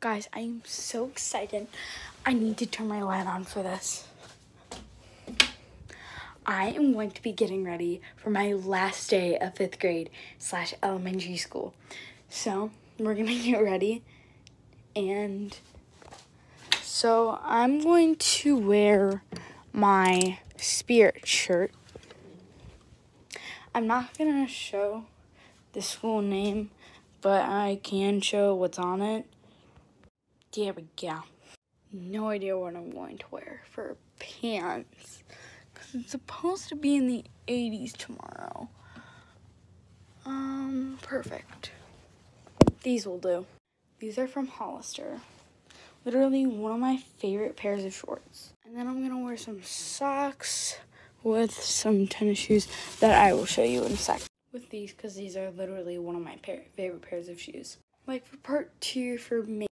Guys, I am so excited. I need to turn my light on for this. I am going to be getting ready for my last day of fifth grade slash elementary school. So we're gonna get ready and so I'm going to wear my spirit shirt. I'm not gonna show the school name, but I can show what's on it. There we go. No idea what I'm going to wear for pants. Because it's supposed to be in the 80s tomorrow. Um, perfect. These will do. These are from Hollister. Literally one of my favorite pairs of shorts. And then I'm gonna wear some socks with some tennis shoes that I will show you in a sec. With these, because these are literally one of my pair favorite pairs of shoes. Like for part two for me.